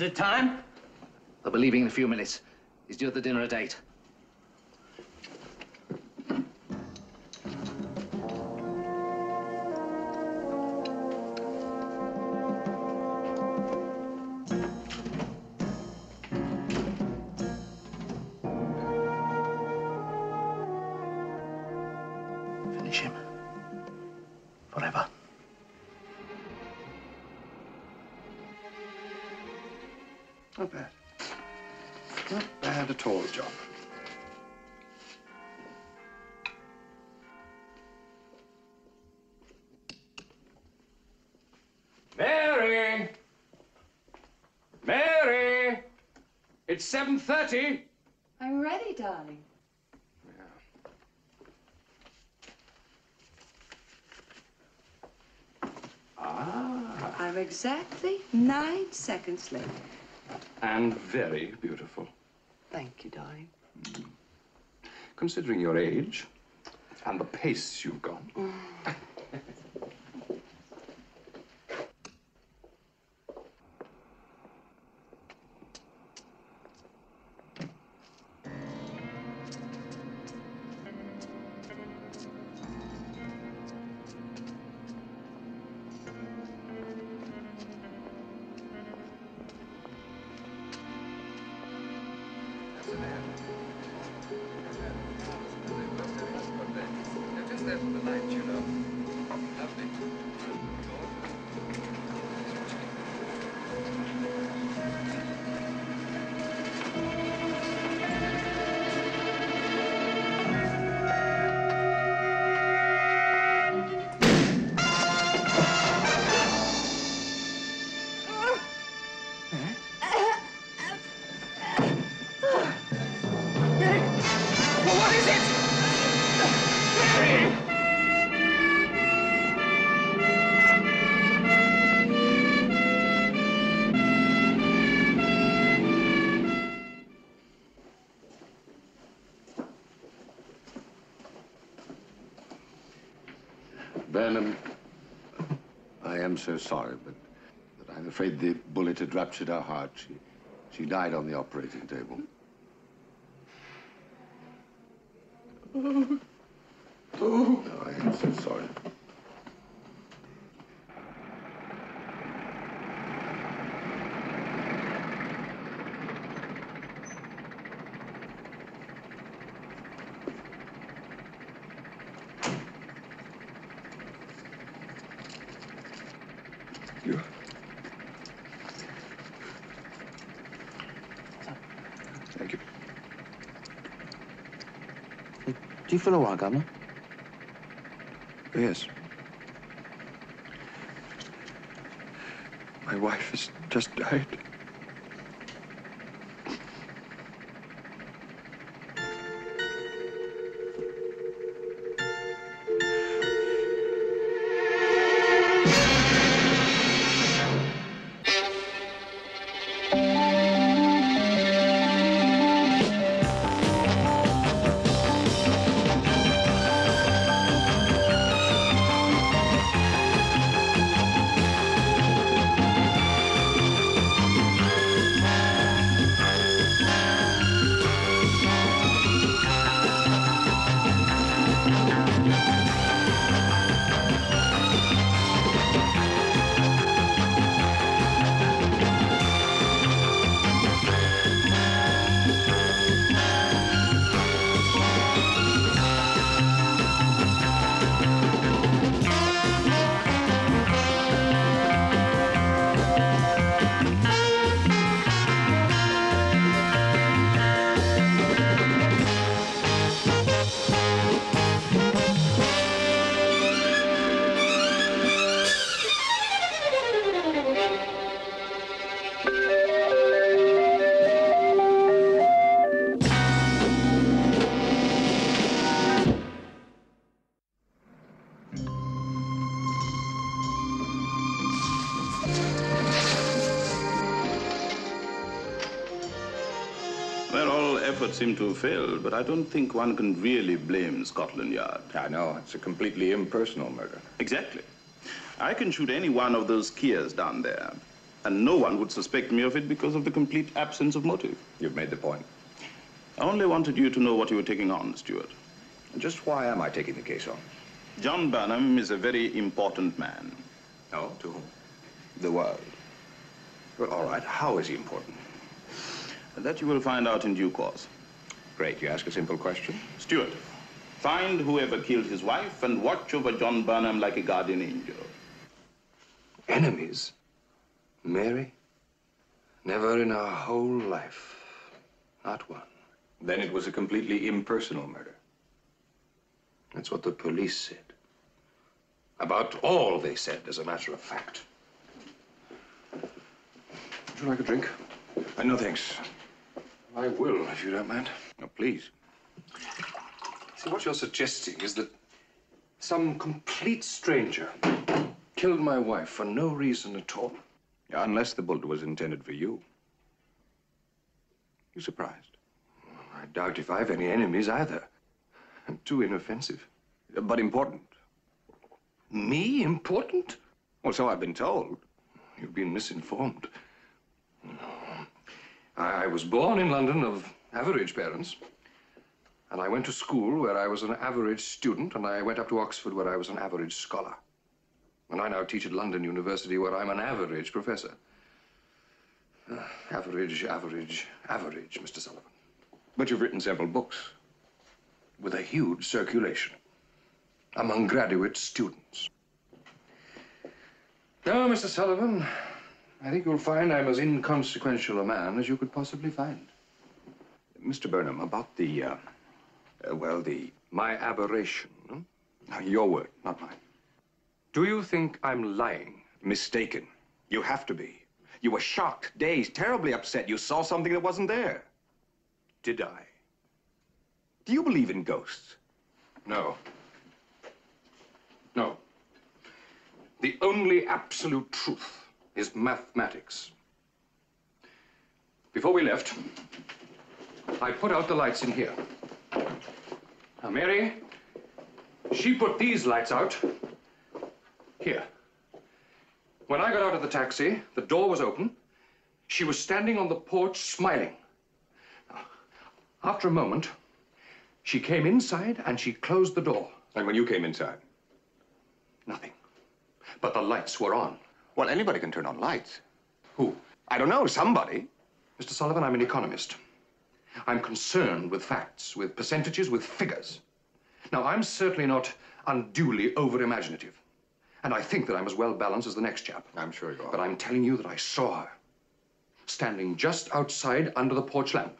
Is it time? They'll be leaving in a few minutes. He's due at the dinner at eight. It's 7.30. I'm ready, darling. Ah, I'm exactly nine seconds late. and very beautiful. Thank you, darling. Considering your age and the pace you've gone. Just so sorry, but, but I'm afraid the bullet had ruptured her heart. She, she died on the operating table. Oh, I am so sorry. Do you all right, Governor? Yes. My wife has just died. Seem to have failed, but I don't think one can really blame Scotland Yard. I know. It's a completely impersonal murder. Exactly. I can shoot any one of those Kias down there, and no one would suspect me of it because of the complete absence of motive. You've made the point. I only wanted you to know what you were taking on, Stewart. Just why am I taking the case on? John Burnham is a very important man. Oh, to whom? The world. Well, all right. How is he important? That you will find out in due course. Great. You ask a simple question. Stewart, find whoever killed his wife and watch over John Burnham like a guardian angel. Enemies? Mary? Never in our whole life. Not one. Then it was a completely impersonal murder. That's what the police said. About all they said, as a matter of fact. Would you like a drink? Uh, no, thanks. I will, if you don't mind. Please. See, what you're suggesting is that some complete stranger killed my wife for no reason at all. Unless the bullet was intended for you. You surprised? I doubt if I've any enemies either. I'm too inoffensive. But important. Me important? Well, so I've been told. You've been misinformed. I was born in London of average parents. And I went to school where I was an average student, and I went up to Oxford where I was an average scholar. And I now teach at London University where I'm an average professor. Uh, average, average, average, Mr. Sullivan. But you've written several books. With a huge circulation among graduate students. Now, Mr. Sullivan, I think you'll find I'm as inconsequential a man as you could possibly find. Mr. Burnham, about the, uh, uh, well, the, My aberration. uh, your word, not mine. Do you think I'm lying? Mistaken. You have to be. You were shocked, dazed, terribly upset. You saw something that wasn't there. Did I? Do you believe in ghosts? No. No. The only absolute truth is mathematics. Before we left, I put out the lights in here. Now, Mary, she put these lights out here. When I got out of the taxi, the door was open. She was standing on the porch smiling. Now, After a moment, she came inside and she closed the door. And when you came inside? Nothing. But the lights were on. Well, anybody can turn on lights. Who? I don't know, somebody. Mr. Sullivan, I'm an economist. I'm concerned with facts, with percentages, with figures. Now, I'm certainly not unduly over-imaginative. And I think that I'm as well balanced as the next chap. I'm sure you are. But I'm telling you that I saw her standing just outside under the porch lamp.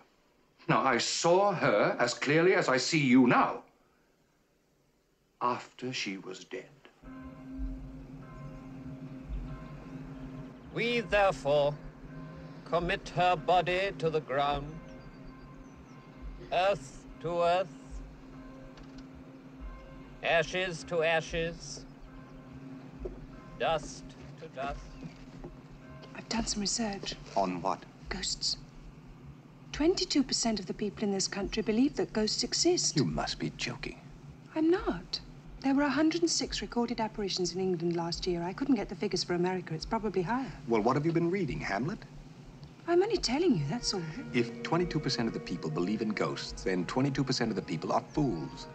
Now, I saw her as clearly as I see you now. After she was dead. We therefore commit her body to the ground, earth to earth, ashes to ashes, dust to dust. I've done some research. On what? Ghosts. 22% of the people in this country believe that ghosts exist. You must be joking. I'm not. There were 106 recorded apparitions in England last year. I couldn't get the figures for America. It's probably higher. Well, what have you been reading, Hamlet? I'm only telling you, that's all. If 22% of the people believe in ghosts, then 22% of the people are fools.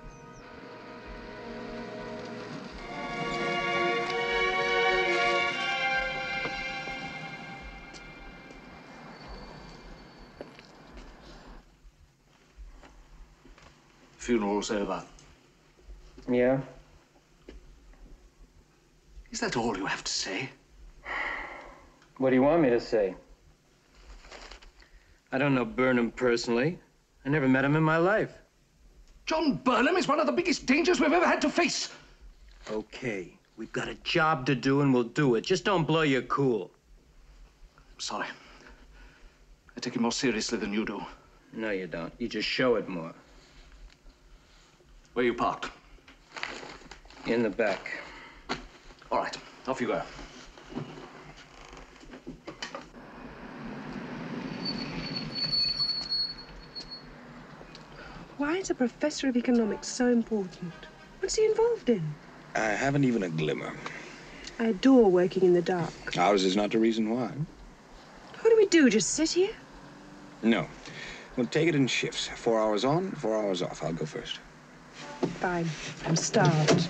Funeral's over. Yeah? Is that all you have to say? What do you want me to say? I don't know Burnham personally. I never met him in my life. John Burnham is one of the biggest dangers we've ever had to face. Okay, we've got a job to do and we'll do it. Just don't blow your cool. I'm sorry. I take it more seriously than you do. No, you don't. You just show it more. Where you parked? In the back. All right, off you go. Why is a professor of economics so important? What's he involved in? I haven't even a glimmer. I adore working in the dark. Ours is not the reason why. What do we do? Just sit here? No. We'll take it in shifts. Four hours on, four hours off. I'll go first. Fine. I'm starved.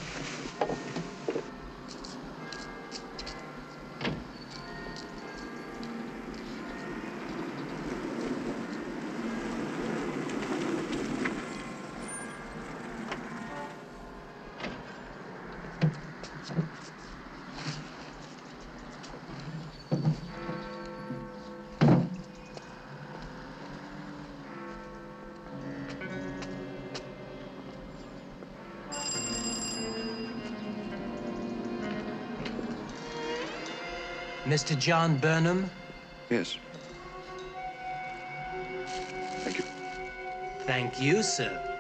Mr. John Burnham? Yes. Thank you. Thank you, sir.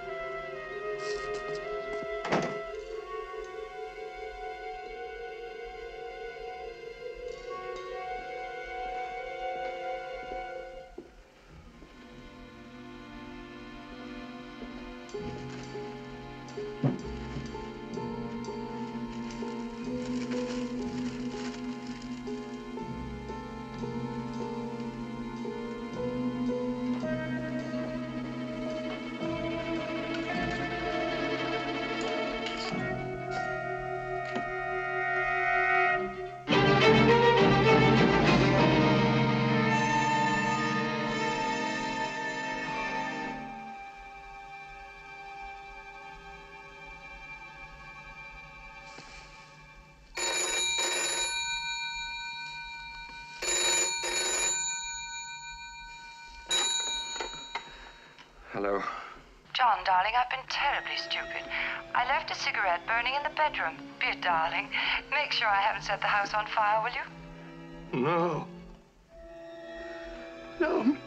Darling, I've been terribly stupid. I left a cigarette burning in the bedroom. Dear darling, make sure I haven't set the house on fire, will you? No. No.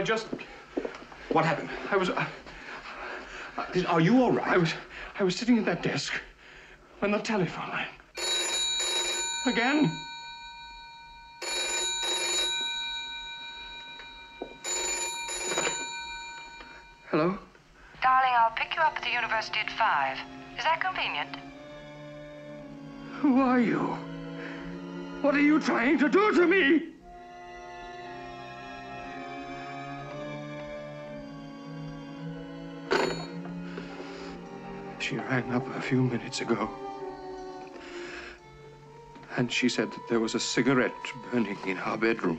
I just. What happened? I was. Uh, Are you all right? I was. I was sitting at that desk when the telephone rang. Again? Hello? Darling, I'll pick you up at the university at five. Is that convenient? Who are you? What are you trying to do to me? She rang up a few minutes ago. And she said that there was a cigarette burning in our bedroom.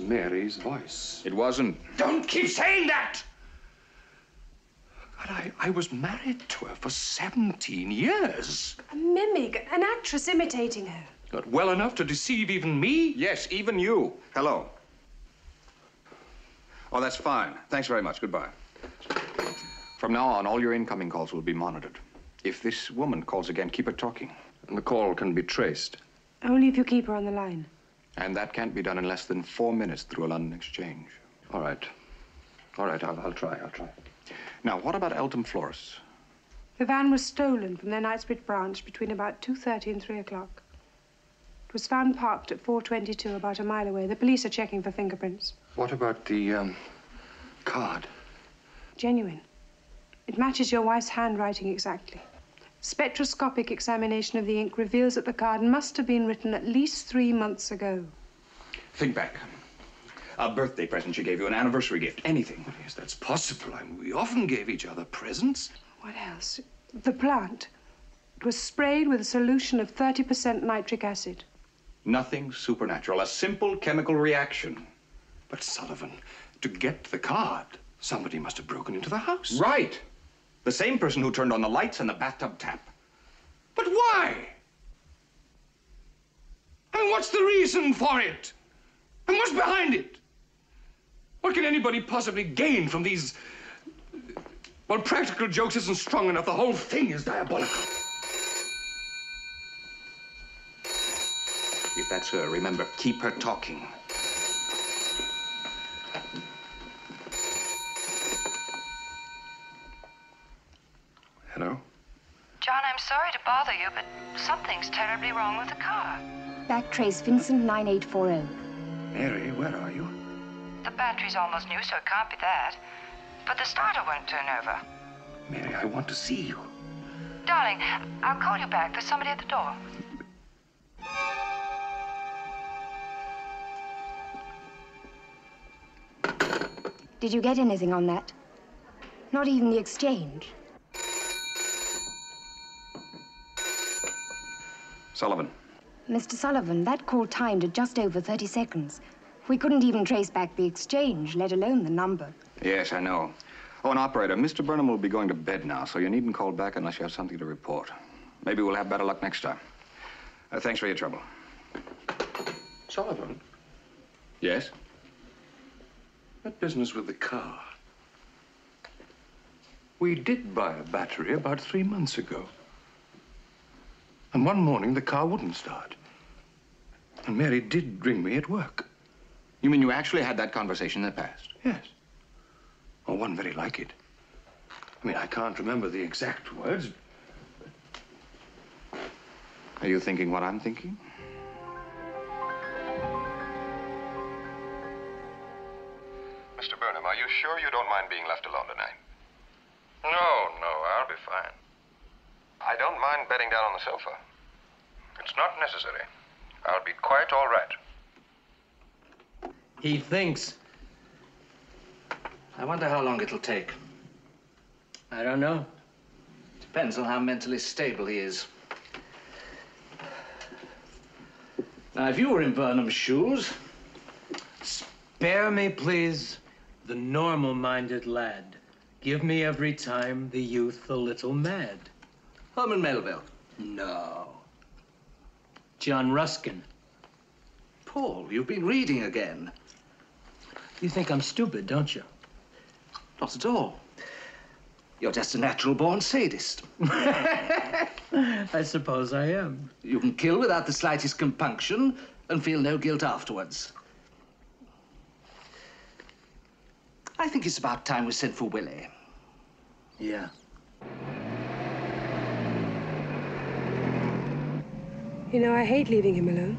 Was Mary's voice. It wasn't. Don't keep saying that! God, I, I was married to her for 17 years. A mimic, an actress imitating her. Not well enough to deceive even me? Yes, even you. Hello. Oh, that's fine. Thanks very much. Goodbye. From now on, all your incoming calls will be monitored. If this woman calls again, keep her talking. And the call can be traced. Only if you keep her on the line. And that can't be done in less than four minutes through a London exchange. All right. All right, I'll, I'll try, I'll try. Now, what about Eltham Florist? The van was stolen from their Knightsbridge branch between about 2.30 and 3 o'clock. It was found parked at 422, about a mile away. The police are checking for fingerprints. What about the, um, card? Genuine. It matches your wife's handwriting exactly. Spectroscopic examination of the ink reveals that the card must have been written at least three months ago. Think back. A birthday present she gave you, an anniversary gift, anything. Yes, that's possible. I mean, we often gave each other presents. What else? The plant. It was sprayed with a solution of 30% nitric acid. Nothing supernatural. A simple chemical reaction. But, Sullivan, to get the card, somebody must have broken into the house. Right. The same person who turned on the lights and the bathtub tap. But why? And what's the reason for it? And what's behind it? What can anybody possibly gain from these. Well, practical jokes isn't strong enough. The whole thing is diabolical. If that's her, remember, keep her talking. Hello? John, I'm sorry to bother you, but something's terribly wrong with the car. Backtrace Vincent 9840. Mary, where are you? The battery's almost new, so it can't be that. But the starter won't turn over. Mary, I want to see you. Darling, I'll call you back. There's somebody at the door. Did you get anything on that? Not even the exchange? Sullivan. Mr. Sullivan, that call timed at just over 30 seconds. We couldn't even trace back the exchange, let alone the number. Yes, I know. Oh, an operator, Mr. Burnham will be going to bed now, so you needn't call back unless you have something to report. Maybe we'll have better luck next time. Uh, thanks for your trouble. Sullivan, Yes? that business with the car. We did buy a battery about three months ago. And one morning, the car wouldn't start. And Mary did ring me at work. You mean you actually had that conversation in the past? Yes. Or one very like it. I mean, I can't remember the exact words. Are you thinking what I'm thinking? Mr. Burnham, are you sure you don't mind being left alone tonight? No, no, I'll be fine. I don't mind bedding down on the sofa. It's not necessary. I'll be quite all right. He thinks. I wonder how long it'll take. I don't know. Depends on how mentally stable he is. Now, if you were in Burnham's shoes, Spare me, please, the normal-minded lad. Give me every time the youth a little mad. Herman Melville. No. John Ruskin. Paul, you've been reading again. You think I'm stupid, don't you? Not at all. You're just a natural born sadist. I suppose I am. You can kill without the slightest compunction and feel no guilt afterwards. I think it's about time we sent for Willie. Yeah. You know, I hate leaving him alone.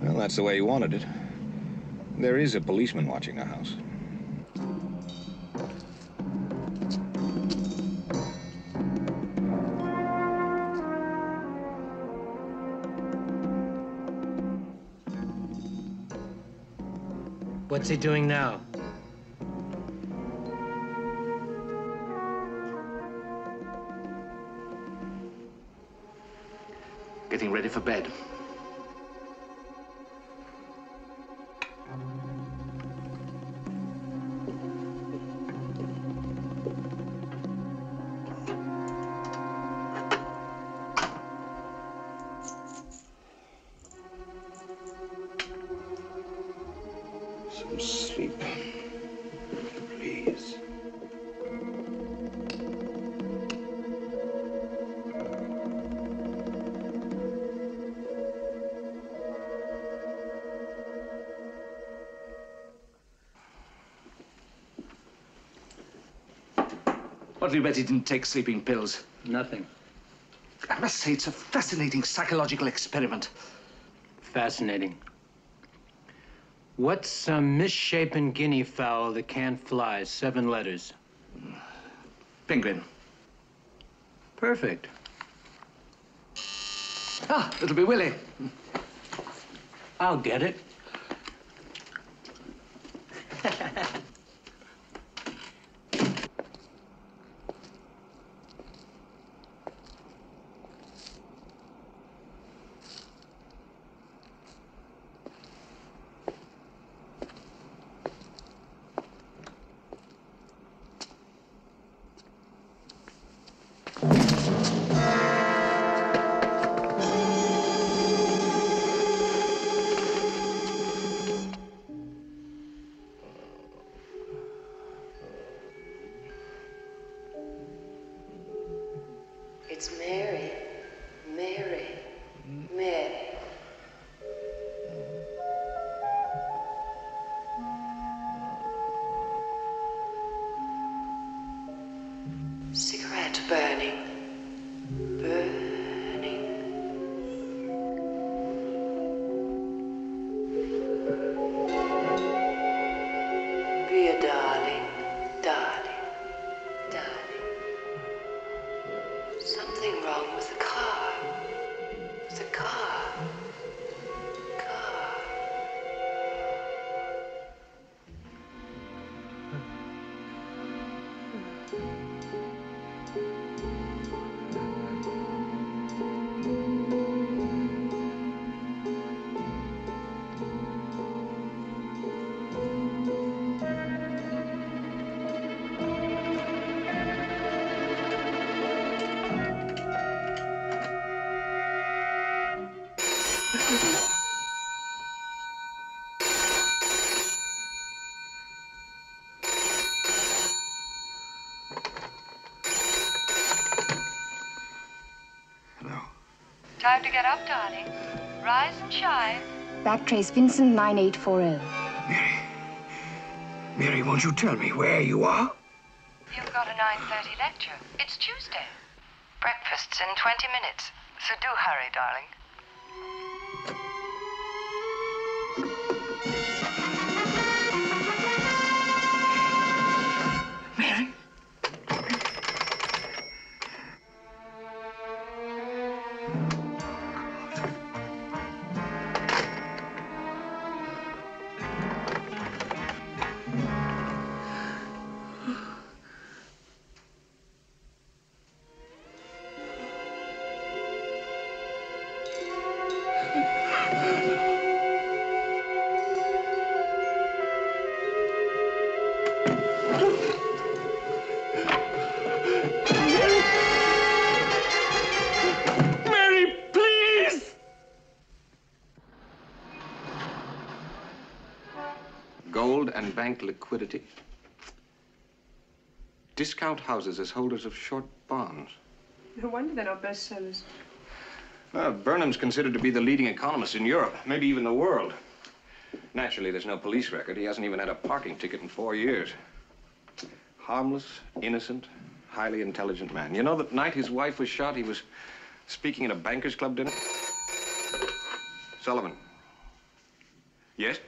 Well, that's the way you wanted it. There is a policeman watching the house. What's he doing now? Getting ready for bed. You bet he didn't take sleeping pills? Nothing. I must say, it's a fascinating psychological experiment. Fascinating. What's a misshapen guinea fowl that can't fly? Seven letters. Penguin. Perfect. Ah, it'll be Willie. I'll get it. Time to get up, darling. Rise and shine. Backtrace Vincent 9840. Mary, Mary, won't you tell me where you are? You've got a 9.30 lecture. It's Tuesday. Breakfast's in 20 minutes. So do hurry, darling. Bank liquidity. Discount houses as holders of short bonds. No wonder they're not bestsellers. Well, Burnham's considered to be the leading economist in Europe, maybe even the world. Naturally, there's no police record. He hasn't even had a parking ticket in four years. Harmless, innocent, highly intelligent man. You know that night his wife was shot, he was speaking at a bankers club dinner? Sullivan. Yes?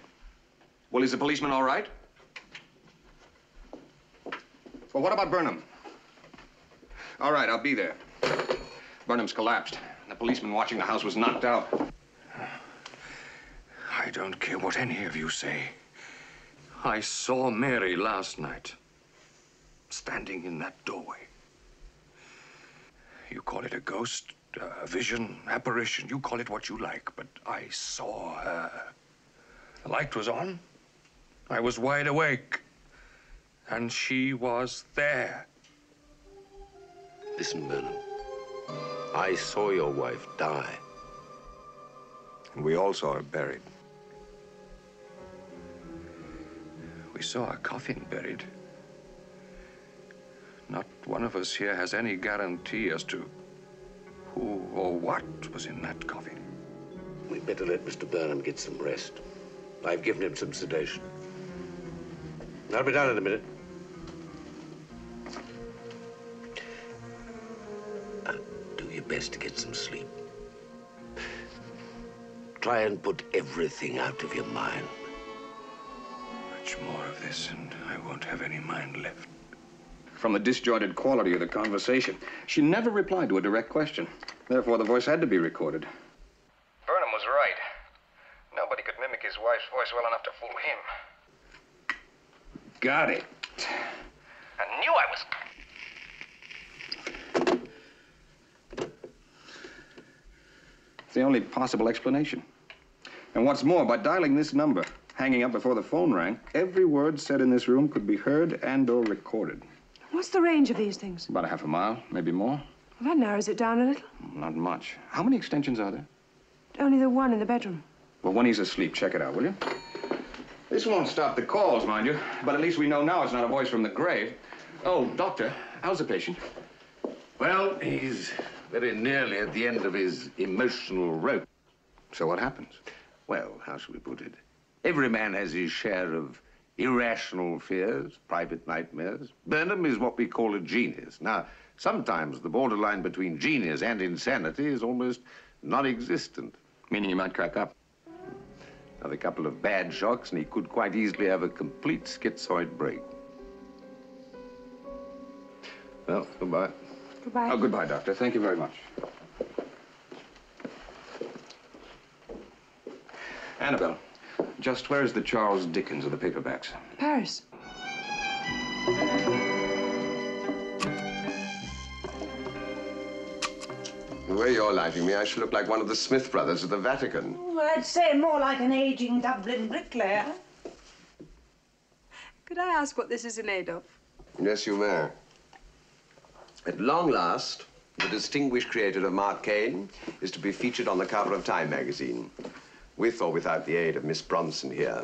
Well, is the policeman all right? Well, what about Burnham? All right, I'll be there. Burnham's collapsed. The policeman watching the house was knocked out. I don't care what any of you say. I saw Mary last night, standing in that doorway. You call it a ghost, a vision, apparition, you call it what you like, but I saw her. The light was on. I was wide awake. And she was there. Listen, Burnham. I saw your wife die. And we all saw her buried. We saw a coffin buried. Not one of us here has any guarantee as to who or what was in that coffin. We'd better let Mr. Burnham get some rest. I've given him some sedation. I'll be down in a minute. Best to get some sleep. Try and put everything out of your mind. Much more of this, and I won't have any mind left. From the disjointed quality of the conversation, she never replied to a direct question. Therefore, the voice had to be recorded. Burnham was right. Nobody could mimic his wife's voice well enough to fool him. Got it. I knew I was. It's the only possible explanation. And what's more, by dialing this number, hanging up before the phone rang, every word said in this room could be heard and or recorded. What's the range of these things? About a half a mile, maybe more. Well, that narrows it down a little. Not much. How many extensions are there? Only the one in the bedroom. Well, when he's asleep, check it out, will you? This won't stop the calls, mind you. But at least we know now it's not a voice from the grave. Oh, doctor, how's the patient? Well, he's very nearly at the end of his emotional rope. So what happens? Well, how shall we put it? Every man has his share of irrational fears, private nightmares. Burnham is what we call a genius. Now, sometimes the borderline between genius and insanity is almost non-existent. Meaning he might crack up. Another couple of bad shocks, and he could quite easily have a complete schizoid break. Well, goodbye. Goodbye. Oh, goodbye, doctor. Thank you very much. Annabelle, just where is the Charles Dickens of the paperbacks? Paris. The way you're lighting me, I should look like one of the Smith brothers at the Vatican. Oh, I'd say more like an aging Dublin bricklayer. Could I ask what this is in aid of? Yes, you may. At long last, the distinguished creator of Mark Caine is to be featured on the cover of Time magazine, with or without the aid of Miss Bronson here,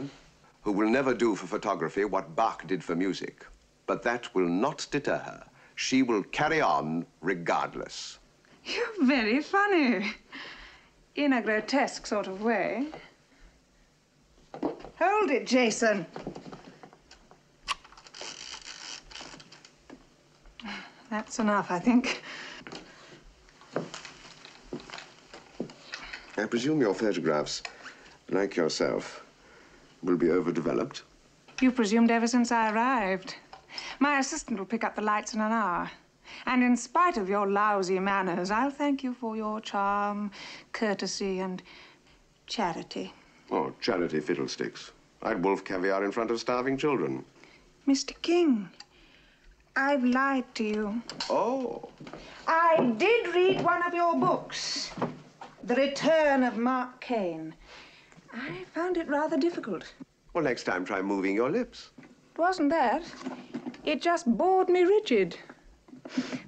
who will never do for photography what Bach did for music. But that will not deter her. She will carry on regardless. You're very funny. In a grotesque sort of way. Hold it, Jason. That's enough, I think. I presume your photographs, like yourself, will be overdeveloped. You presumed ever since I arrived. My assistant will pick up the lights in an hour. And in spite of your lousy manners, I'll thank you for your charm, courtesy, and charity. Oh, charity fiddlesticks. I'd wolf caviar in front of starving children. Mr. King, I've lied to you. Oh. I did read one of your books, The Return of Mark Caine. I found it rather difficult. Well, next time try moving your lips. It wasn't that. It just bored me rigid.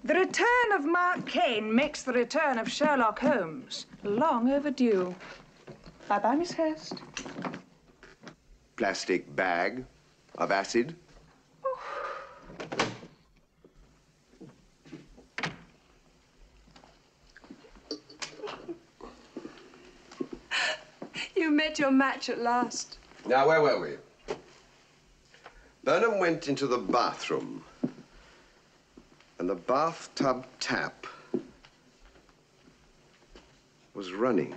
The return of Mark Caine makes the return of Sherlock Holmes long overdue. Bye-bye, Miss Hurst. Plastic bag of acid. You met your match at last. Now, where were we? Burnham went into the bathroom, and the bathtub tap was running.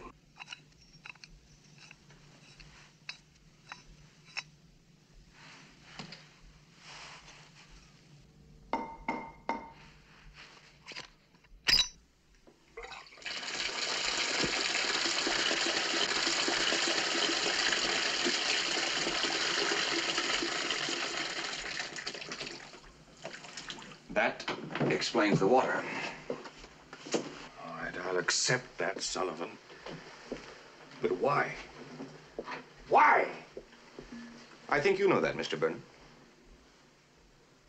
That explains the water. All right, I'll accept that, Sullivan. But why? Why? I think you know that, Mr. Burnham.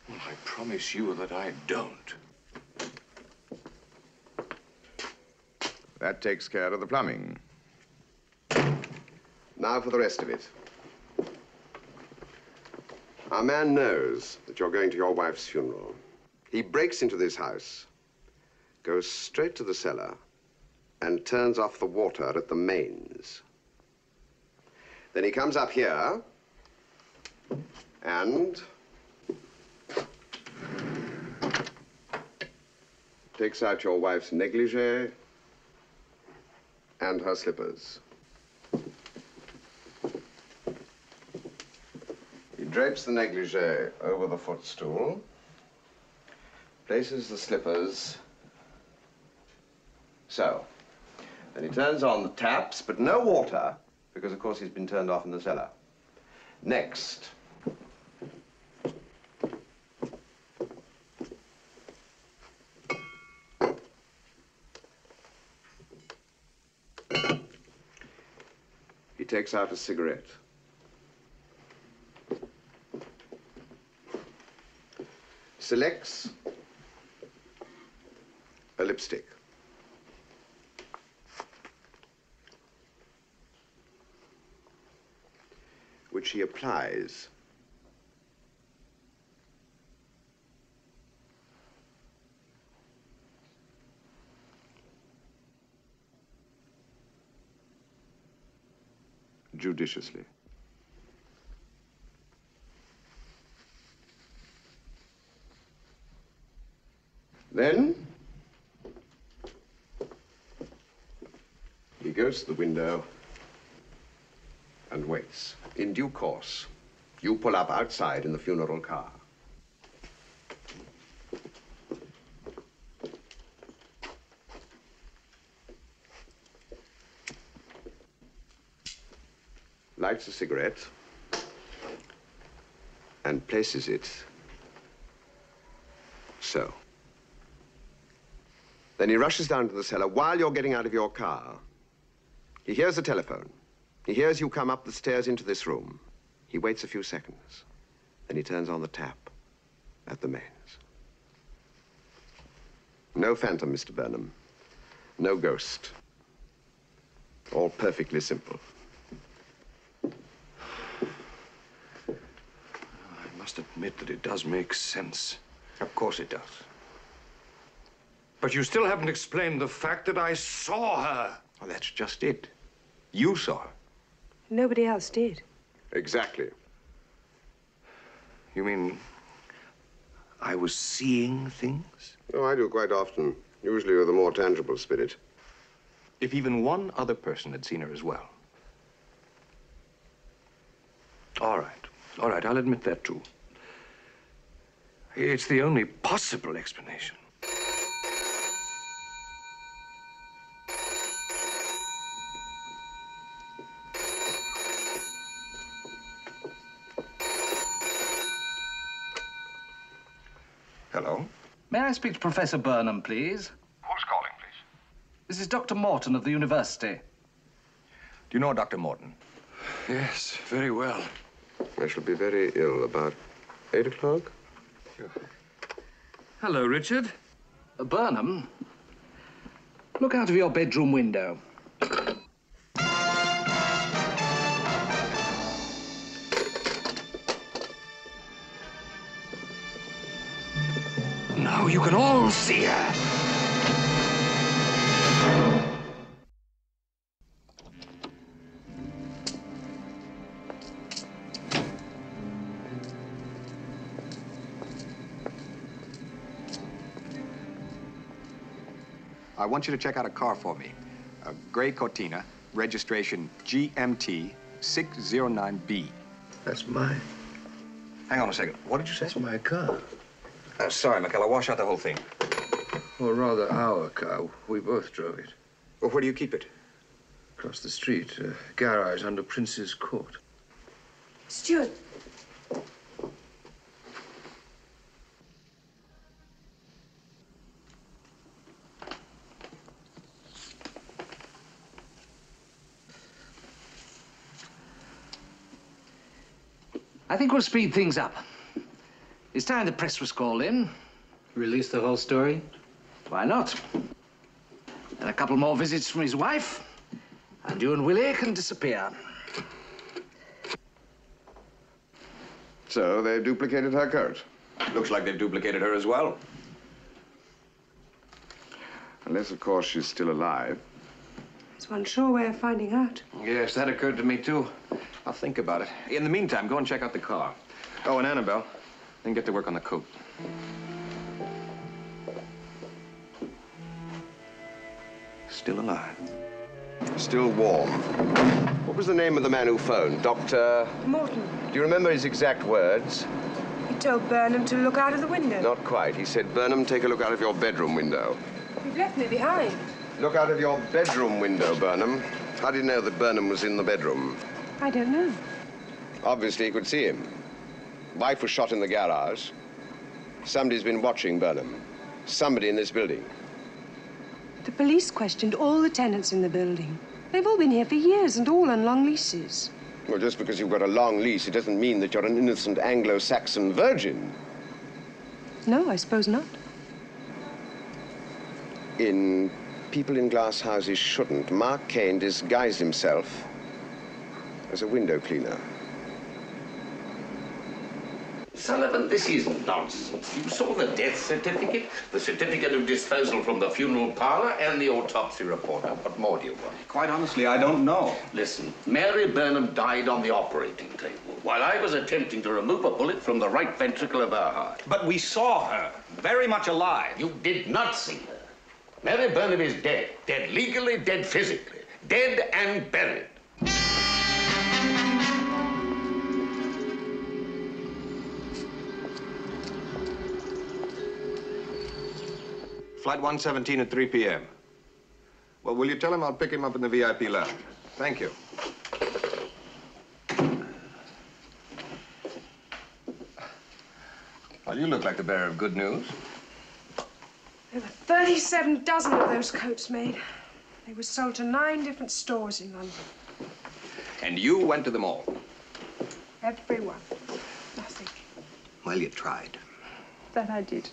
Well, I promise you that I don't. That takes care of the plumbing. Now for the rest of it. Our man knows that you're going to your wife's funeral. He breaks into this house, goes straight to the cellar, and turns off the water at the mains. Then he comes up here and takes out your wife's negligee and her slippers. He drapes the negligee over the footstool, places the slippers so. Then he turns on the taps, but no water, because of course he's been turned off in the cellar. Next. He takes out a cigarette. Selects a lipstick. Which he applies judiciously. Then he goes to the window and waits. In due course, you pull up outside in the funeral car. lights a cigarette and places it so. Then he rushes down to the cellar while you're getting out of your car. He hears the telephone. He hears you come up the stairs into this room. He waits a few seconds. Then he turns on the tap at the mains. No phantom, Mr. Burnham. No ghost. All perfectly simple. I must admit that it does make sense. Of course it does. But you still haven't explained the fact that I saw her. Well, that's just it. You saw her. Nobody else did. Exactly. You mean I was seeing things? Oh, I do quite often. Usually with a more tangible spirit. If even one other person had seen her as well. All right. All right, I'll admit that too. It's the only possible explanation. Hello? May I speak to Professor Burnham, please? Who's calling, please? This is Dr. Morton of the university. Do you know Dr. Morton? Yes, very well. I shall be very ill about eight o'clock. Hello, Richard. Uh, Burnham, look out of your bedroom window. Now you can all see her. I want you to check out a car for me. A gray Cortina, registration GMT 609B. That's mine. Hang on a second. What did you say? That's my car. Uh, sorry, McKellar. Wash out the whole thing. Or rather, our car. We both drove it. Well, where do you keep it? Across the street, a garage under Prince's Court. Stewart. I think we'll speed things up. It's time the press was called in. Release the whole story? Why not? And a couple more visits from his wife, and you and Willie can disappear. So they've duplicated her coat. Looks like they've duplicated her as well. Unless, of course, she's still alive. It's one sure way of finding out. Yes, that occurred to me, too. I'll think about it. In the meantime, go and check out the car. Oh, and Annabelle, then get to work on the coat. Still alive. Still warm. What was the name of the man who phoned? Dr. Morton, Do you remember his exact words? he told Burnham to look out of the window. Not quite. He said, Burnham, take a look out of your bedroom window. You've left me behind. Look out of your bedroom window, Burnham. How do you know that Burnham was in the bedroom? I don't know. Obviously, he could see him. Wife was shot in the garage. Somebody's been watching Burnham. Somebody in this building. The police questioned all the tenants in the building. They've all been here for years and all on long leases. Well, just because you've got a long lease, it doesn't mean that you're an innocent Anglo-Saxon virgin. No, I suppose not. In People in Glass Houses Shouldn't, Mark Caine disguised himself as a window cleaner. Sullivan, this is nonsense. You saw the death certificate, the certificate of disposal from the funeral parlor, and the autopsy report. What more do you want? Quite honestly, I don't know. Listen, Mary Burnham died on the operating table while I was attempting to remove a bullet from the right ventricle of her heart. But we saw her, very much alive. You did not see her. Mary Burnham is dead. Dead legally, dead physically. Dead and buried. Flight 117 at 3 p.m. Well, will you tell him I'll pick him up in the VIP lounge? Thank you. Well, you look like the bearer of good news. There were 37 dozen of those coats made. They were sold to nine different stores in London. And you went to them all. Every one. Nothing. Well, you tried. That I did.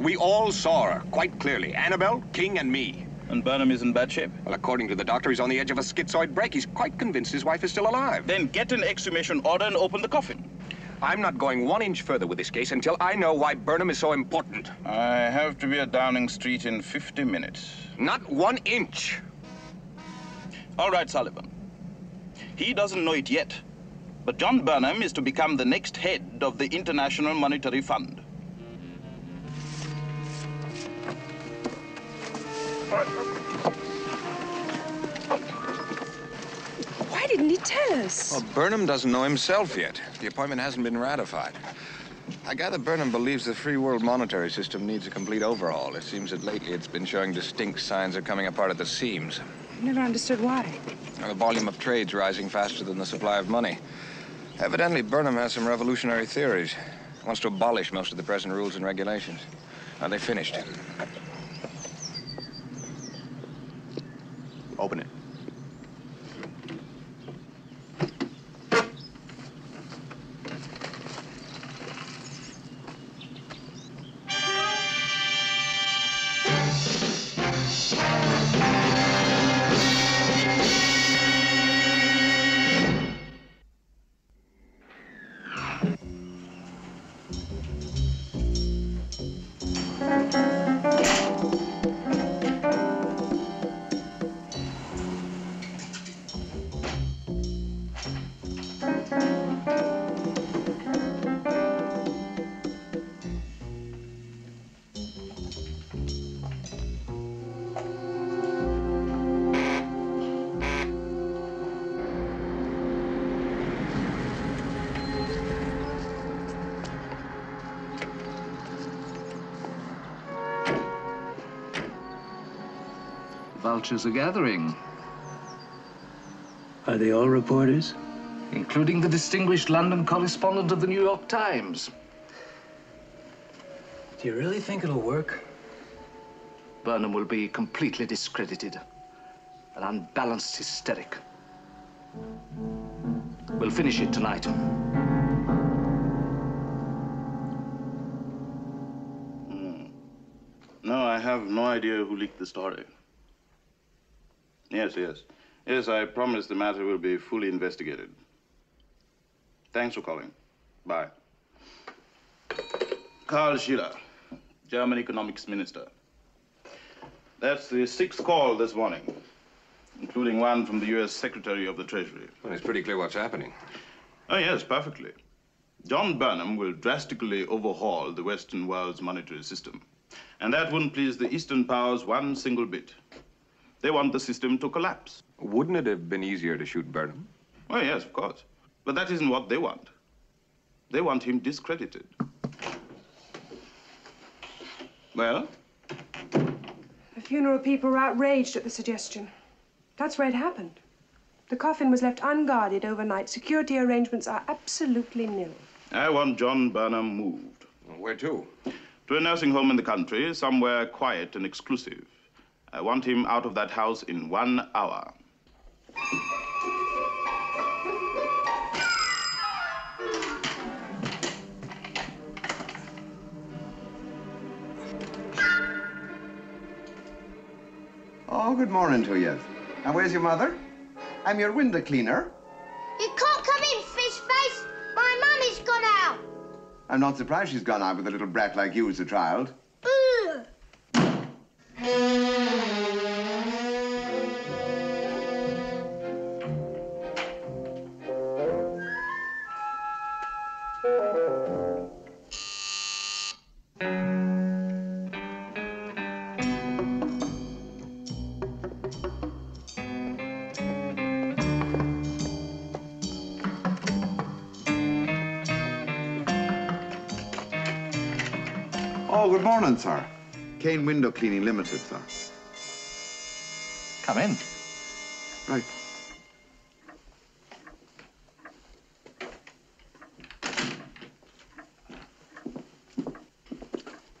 We all saw her, quite clearly. Annabelle, King, and me. And Burnham is in bad shape? Well, according to the doctor, he's on the edge of a schizoid break. He's quite convinced his wife is still alive. Then get an exhumation order and open the coffin. I'm not going one inch further with this case until I know why Burnham is so important. I have to be at Downing Street in 50 minutes. Not one inch. All right, Sullivan. He doesn't know it yet, but John Burnham is to become the next head of the International Monetary Fund. Why didn't he tell us? Well, Burnham doesn't know himself yet. The appointment hasn't been ratified. I gather Burnham believes the free world monetary system needs a complete overhaul. It seems that lately it's been showing distinct signs of coming apart at the seams. I never understood why. The volume of trade's rising faster than the supply of money. Evidently, Burnham has some revolutionary theories. He wants to abolish most of the present rules and regulations. Are they finished? Open it. Vultures are gathering, Are they all reporters? including the distinguished London correspondent of the New York Times. Do you really think it'll work? Burnham will be completely discredited. An unbalanced hysteric. We'll finish it tonight. Hmm. No, I have no idea who leaked the story. Yes, yes. Yes, I promise the matter will be fully investigated. Thanks for calling. Bye. Karl Schiller, German economics minister. That's the sixth call this morning, including one from the U.S. Secretary of the Treasury. Well, it's pretty clear what's happening. Oh, yes, perfectly. John Burnham will drastically overhaul the Western world's monetary system. And that wouldn't please the Eastern powers one single bit. They want the system to collapse. Wouldn't it have been easier to shoot Burnham? Oh, yes, of course. But that isn't what they want. They want him discredited. Well? The funeral people were outraged at the suggestion. That's where it happened. The coffin was left unguarded overnight. Security arrangements are absolutely nil. I want John Burnham moved. Where to? To a nursing home in the country, somewhere quiet and exclusive. I want him out of that house in one hour. Oh, good morning to you. And where's your mother? I'm your window cleaner. You can't come in, fish face. My mummy's gone out. I'm not surprised she's gone out with a little brat like you as a child. Ugh. Oh, good morning, sir. Caine Window Cleaning Limited, sir. Come in. Right.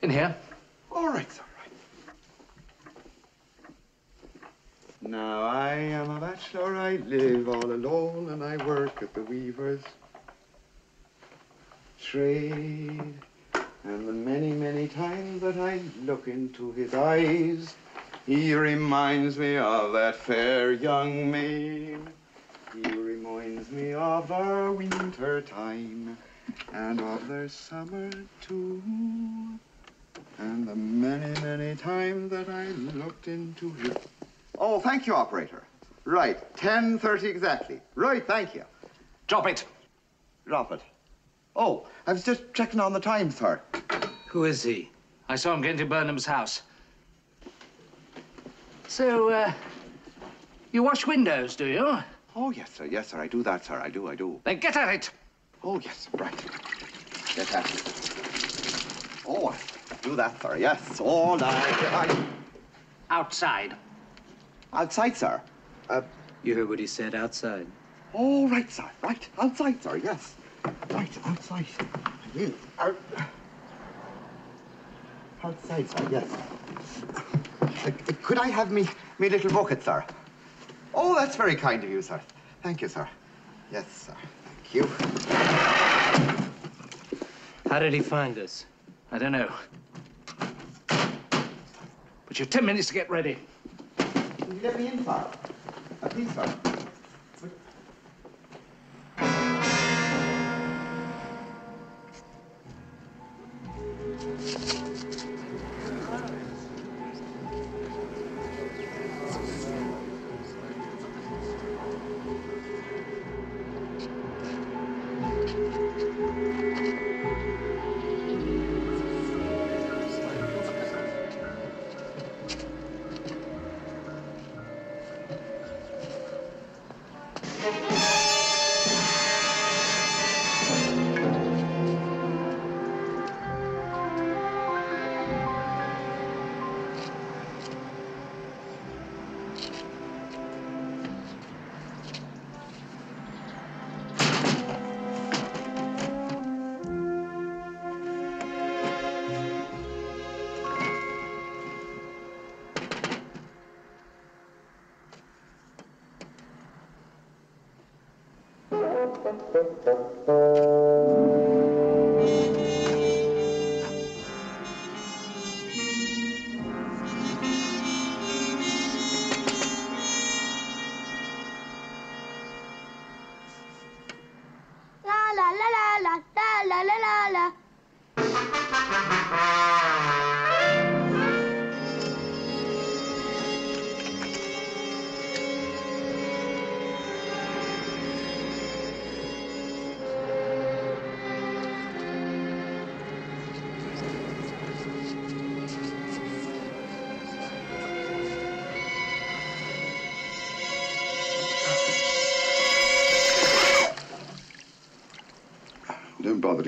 In here. All right, sir. Right. Now I am a bachelor, I live all alone, and I work at the weaver's trade. And the many, many times that I look into his eyes, he reminds me of that fair young maid. He reminds me of our winter time and of their summer too. And the many, many times that I looked into his... Oh, thank you, operator. Right, 10.30 exactly. Right, thank you. Drop it. Drop it. Oh, I was just checking on the time, sir. Who is he? I saw him get into Burnham's house. So, uh, you wash windows, do you? Oh, yes, sir. Yes, sir. I do that, sir. I do, I do. Then get at it. Oh, yes, right. Get at it. Oh, I do that, sir. Yes, all night. Outside. Outside, sir. Uh, You heard what he said, outside. oh, right, sir. Right. Outside, sir. Yes. Right, outside. I will. Out. Outside, sir. Yes. Uh, could I have me, me little bucket, sir? Oh, that's very kind of you, sir. Thank you, sir. Yes, sir. Thank you. How did he find us? I don't know. But you've ten minutes to get ready. Let me in, thank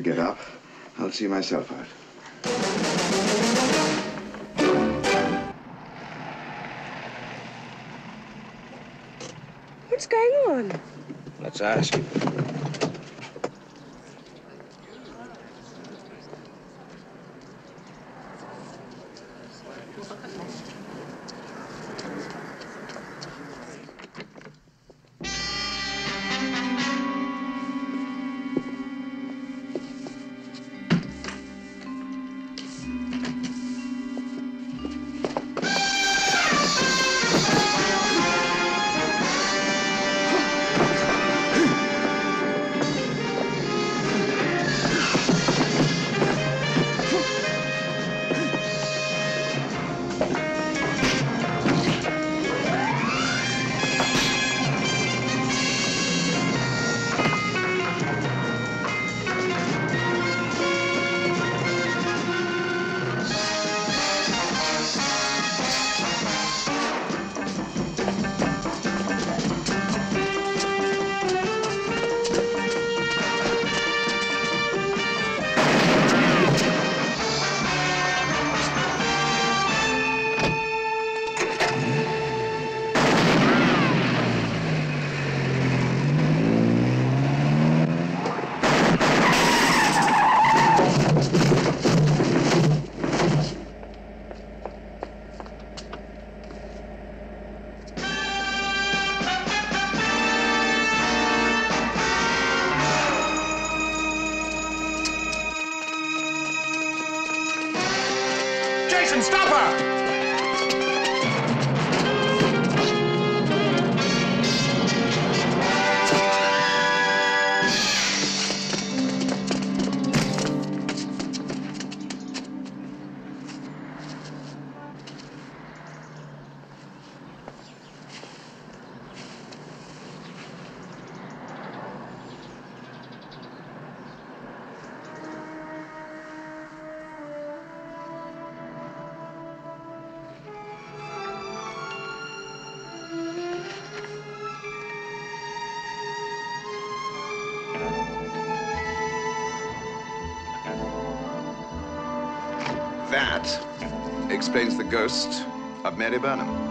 to get up. I'll see myself out. What's going on? Let's ask him. That explains the ghost of Mary Burnham.